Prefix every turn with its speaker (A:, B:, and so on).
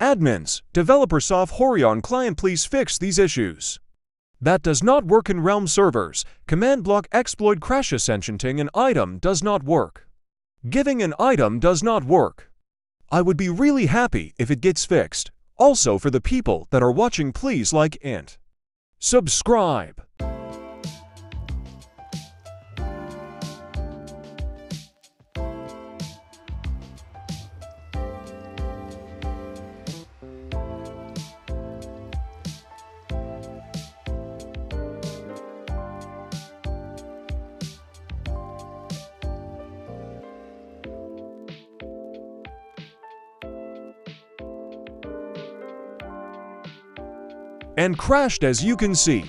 A: Admins, DeveloperSoft Horion client please fix these issues. That does not work in Realm servers. Command block exploit crash ascensionting an item does not work. Giving an item does not work. I would be really happy if it gets fixed. Also for the people that are watching please like and subscribe. And crashed as you can see.